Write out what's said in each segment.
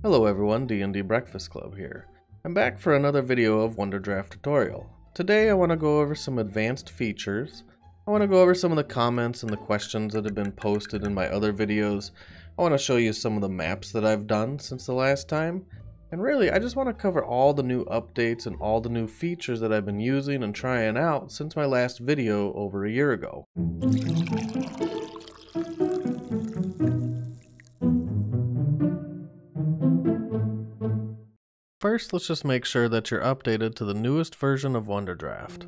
Hello everyone, D&D Breakfast Club here. I'm back for another video of WonderDraft tutorial. Today I want to go over some advanced features. I want to go over some of the comments and the questions that have been posted in my other videos. I want to show you some of the maps that I've done since the last time. And really, I just want to cover all the new updates and all the new features that I've been using and trying out since my last video over a year ago. First, let's just make sure that you're updated to the newest version of WonderDraft.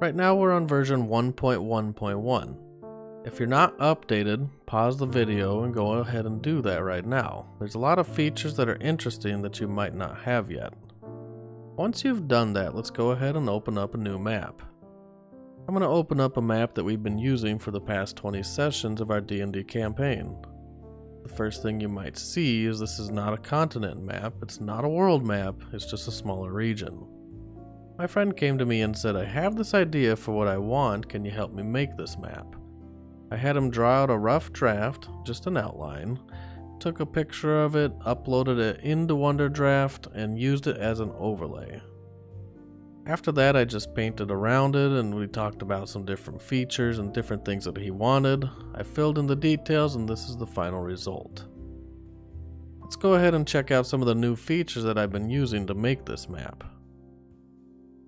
Right now we're on version 1.1.1. If you're not updated, pause the video and go ahead and do that right now. There's a lot of features that are interesting that you might not have yet. Once you've done that, let's go ahead and open up a new map. I'm going to open up a map that we've been using for the past 20 sessions of our D&D campaign. The first thing you might see is this is not a continent map, it's not a world map, it's just a smaller region. My friend came to me and said, I have this idea for what I want, can you help me make this map? I had him draw out a rough draft, just an outline, took a picture of it, uploaded it into WonderDraft, and used it as an overlay. After that, I just painted around it and we talked about some different features and different things that he wanted. I filled in the details and this is the final result. Let's go ahead and check out some of the new features that I've been using to make this map.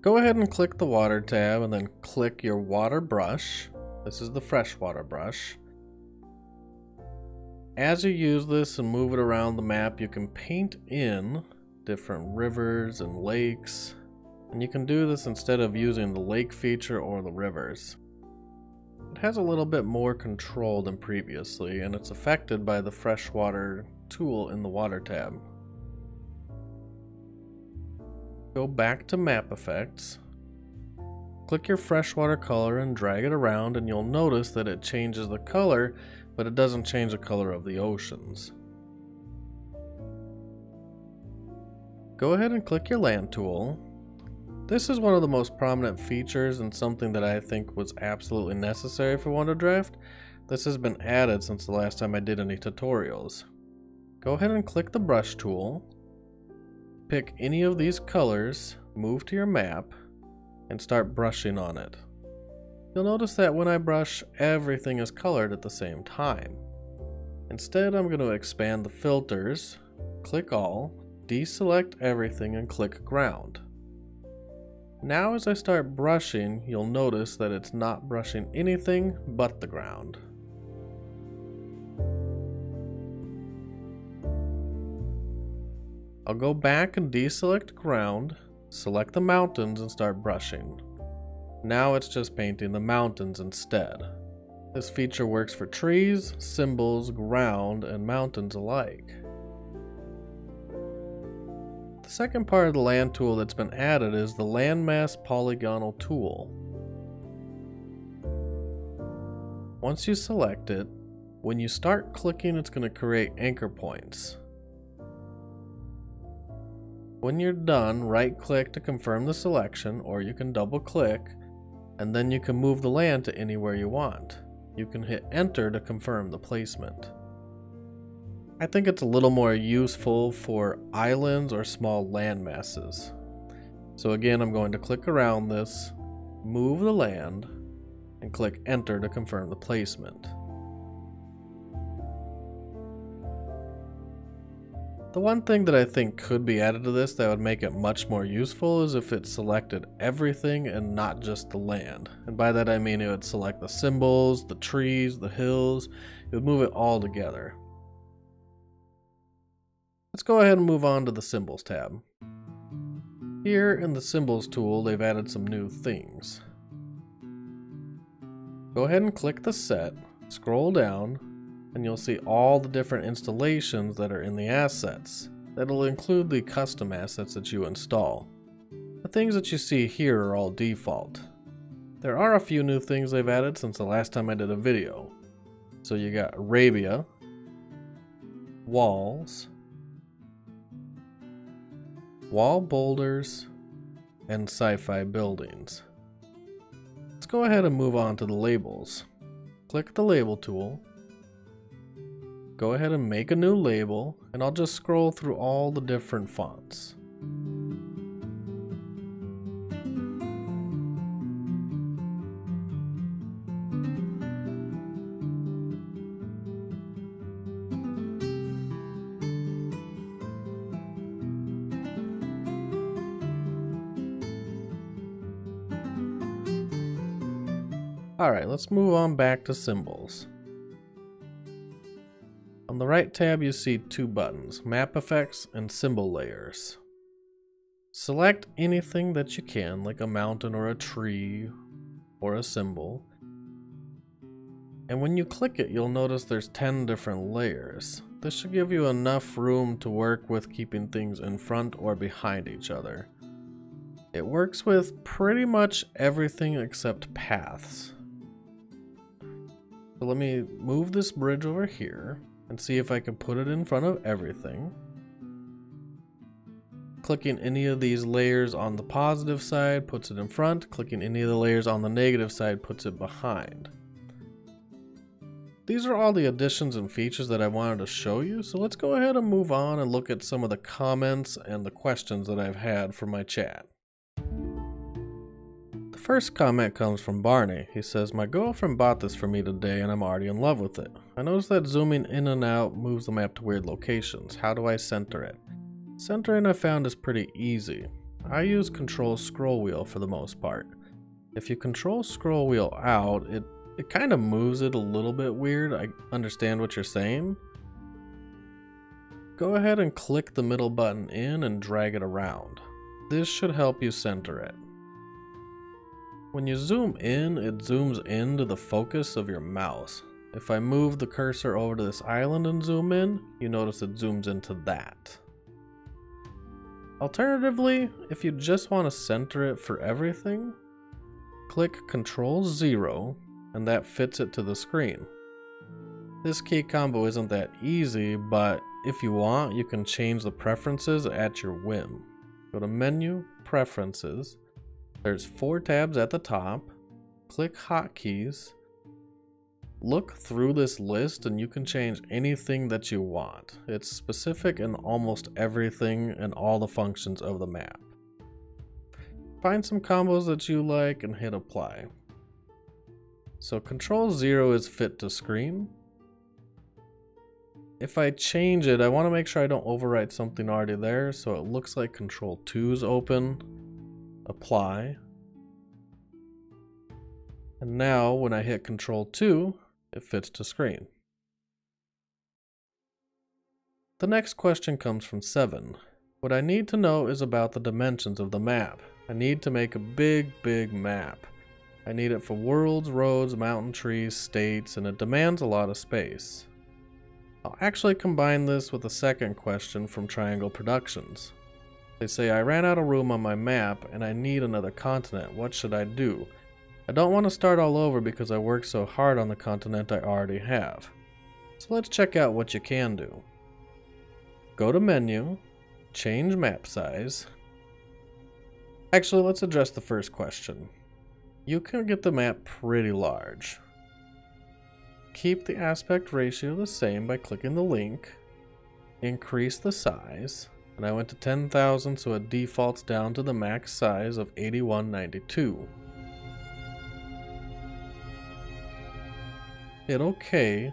Go ahead and click the water tab and then click your water brush. This is the freshwater brush. As you use this and move it around the map, you can paint in different rivers and lakes and you can do this instead of using the lake feature or the rivers. It has a little bit more control than previously, and it's affected by the freshwater tool in the water tab. Go back to map effects. Click your freshwater color and drag it around and you'll notice that it changes the color, but it doesn't change the color of the oceans. Go ahead and click your land tool this is one of the most prominent features and something that I think was absolutely necessary for WonderDraft. This has been added since the last time I did any tutorials. Go ahead and click the brush tool, pick any of these colors, move to your map, and start brushing on it. You'll notice that when I brush, everything is colored at the same time. Instead, I'm going to expand the filters, click all, deselect everything, and click ground. Now as I start brushing, you'll notice that it's not brushing anything but the ground. I'll go back and deselect ground, select the mountains and start brushing. Now it's just painting the mountains instead. This feature works for trees, symbols, ground, and mountains alike. The second part of the land tool that's been added is the landmass polygonal tool. Once you select it, when you start clicking it's going to create anchor points. When you're done, right click to confirm the selection or you can double click and then you can move the land to anywhere you want. You can hit enter to confirm the placement. I think it's a little more useful for islands or small land masses. So again, I'm going to click around this, move the land, and click enter to confirm the placement. The one thing that I think could be added to this that would make it much more useful is if it selected everything and not just the land. And by that I mean it would select the symbols, the trees, the hills, it would move it all together. Let's go ahead and move on to the Symbols tab. Here in the Symbols tool, they've added some new things. Go ahead and click the set, scroll down, and you'll see all the different installations that are in the assets. That'll include the custom assets that you install. The things that you see here are all default. There are a few new things they've added since the last time I did a video. So you got Arabia, walls, wall boulders, and sci-fi buildings. Let's go ahead and move on to the labels. Click the label tool. go ahead and make a new label, and I'll just scroll through all the different fonts. Alright, let's move on back to symbols. On the right tab you see two buttons, Map Effects and Symbol Layers. Select anything that you can, like a mountain or a tree or a symbol. And when you click it, you'll notice there's 10 different layers. This should give you enough room to work with keeping things in front or behind each other. It works with pretty much everything except paths. So let me move this bridge over here and see if I can put it in front of everything. Clicking any of these layers on the positive side puts it in front. Clicking any of the layers on the negative side puts it behind. These are all the additions and features that I wanted to show you, so let's go ahead and move on and look at some of the comments and the questions that I've had from my chat first comment comes from Barney. He says, My girlfriend bought this for me today and I'm already in love with it. I noticed that zooming in and out moves the map to weird locations. How do I center it? Centering I found is pretty easy. I use control scroll wheel for the most part. If you control scroll wheel out, it, it kind of moves it a little bit weird. I understand what you're saying. Go ahead and click the middle button in and drag it around. This should help you center it. When you zoom in, it zooms into the focus of your mouse. If I move the cursor over to this island and zoom in, you notice it zooms into that. Alternatively, if you just want to center it for everything, click Control 0 and that fits it to the screen. This key combo isn't that easy, but if you want, you can change the preferences at your whim. Go to Menu, Preferences, there's four tabs at the top. Click Hotkeys. Look through this list and you can change anything that you want. It's specific in almost everything and all the functions of the map. Find some combos that you like and hit apply. So control 0 is fit to screen. If I change it, I want to make sure I don't overwrite something already there, so it looks like control 2 is open apply. And now when I hit control 2, it fits to screen. The next question comes from 7. What I need to know is about the dimensions of the map. I need to make a big, big map. I need it for worlds, roads, mountain trees, states, and it demands a lot of space. I'll actually combine this with a second question from Triangle Productions. They say, I ran out of room on my map and I need another continent. What should I do? I don't want to start all over because I worked so hard on the continent I already have. So let's check out what you can do. Go to menu, change map size. Actually, let's address the first question. You can get the map pretty large. Keep the aspect ratio the same by clicking the link. Increase the size and I went to 10,000 so it defaults down to the max size of 8192. Hit OK,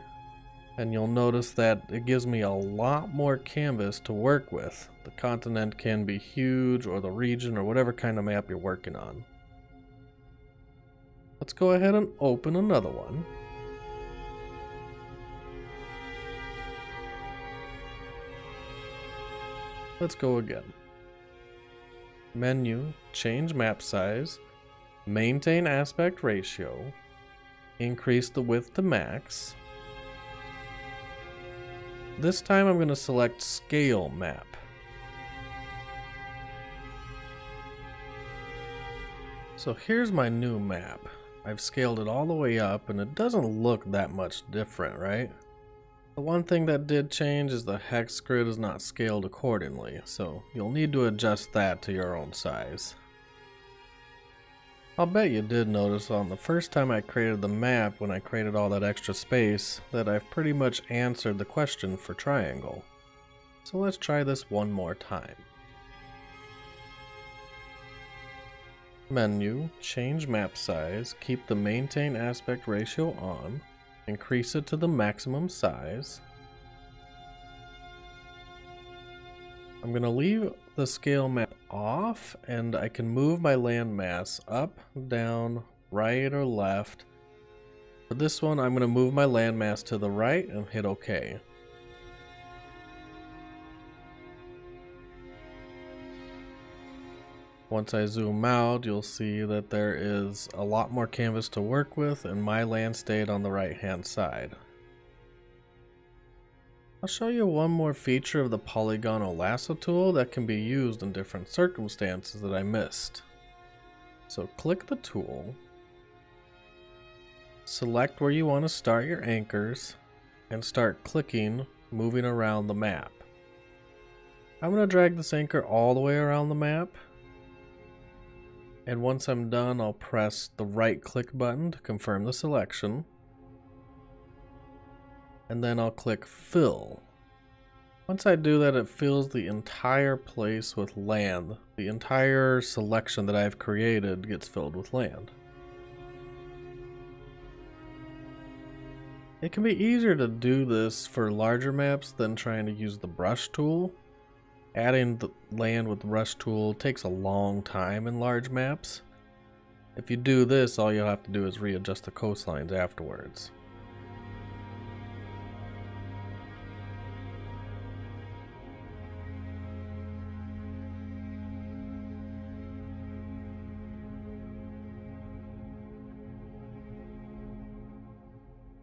and you'll notice that it gives me a lot more canvas to work with. The continent can be huge, or the region, or whatever kind of map you're working on. Let's go ahead and open another one. Let's go again. Menu, change map size, maintain aspect ratio, increase the width to max. This time I'm going to select scale map. So here's my new map. I've scaled it all the way up and it doesn't look that much different, right? The one thing that did change is the hex grid is not scaled accordingly, so you'll need to adjust that to your own size. I'll bet you did notice on the first time I created the map when I created all that extra space that I've pretty much answered the question for triangle. So let's try this one more time. Menu, change map size, keep the maintain aspect ratio on, increase it to the maximum size. I'm going to leave the scale map off and I can move my landmass up, down, right or left. For this one I'm going to move my landmass to the right and hit OK. Once I zoom out, you'll see that there is a lot more canvas to work with and my land stayed on the right hand side. I'll show you one more feature of the polygonal lasso tool that can be used in different circumstances that I missed. So click the tool, select where you want to start your anchors, and start clicking, moving around the map. I'm going to drag this anchor all the way around the map. And once I'm done, I'll press the right click button to confirm the selection and then I'll click fill. Once I do that, it fills the entire place with land. The entire selection that I've created gets filled with land. It can be easier to do this for larger maps than trying to use the brush tool. Adding the land with the brush tool takes a long time in large maps. If you do this, all you'll have to do is readjust the coastlines afterwards.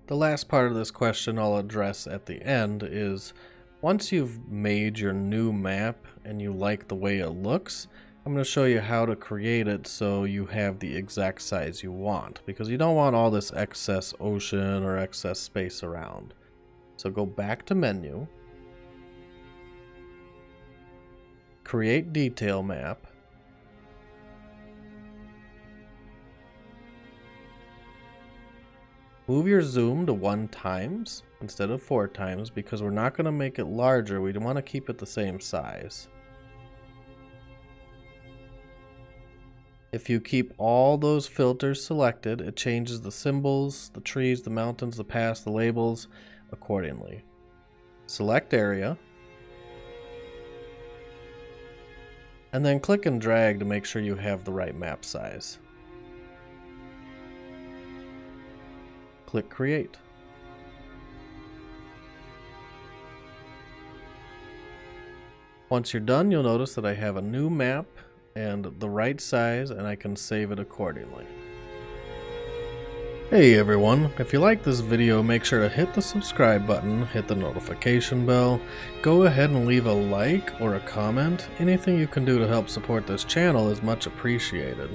The last part of this question I'll address at the end is once you've made your new map and you like the way it looks, I'm going to show you how to create it so you have the exact size you want because you don't want all this excess ocean or excess space around. So go back to menu, create detail map, Move your zoom to one times instead of four times because we're not going to make it larger. We want to keep it the same size. If you keep all those filters selected, it changes the symbols, the trees, the mountains, the paths, the labels accordingly. Select area. And then click and drag to make sure you have the right map size. click create. Once you're done, you'll notice that I have a new map and the right size and I can save it accordingly. Hey everyone, if you like this video make sure to hit the subscribe button, hit the notification bell, go ahead and leave a like or a comment, anything you can do to help support this channel is much appreciated.